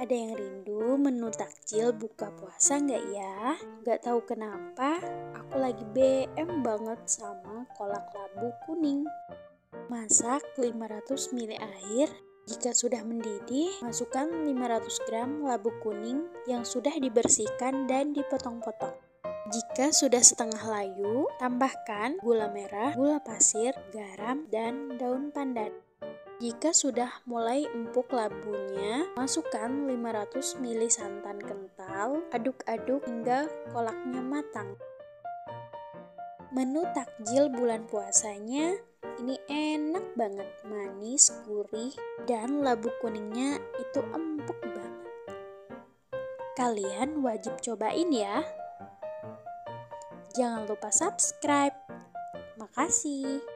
Ada yang rindu menu takjil buka puasa nggak ya? Nggak tahu kenapa, aku lagi BM banget sama kolak labu kuning. Masak 500 ml air. Jika sudah mendidih, masukkan 500 gram labu kuning yang sudah dibersihkan dan dipotong-potong. Jika sudah setengah layu, tambahkan gula merah, gula pasir, garam, dan daun pandan. Jika sudah mulai empuk labunya, masukkan 500 ml santan kental, aduk-aduk hingga kolaknya matang. Menu takjil bulan puasanya ini enak banget, manis, gurih, dan labu kuningnya itu empuk banget. Kalian wajib cobain ya. Jangan lupa subscribe. Makasih.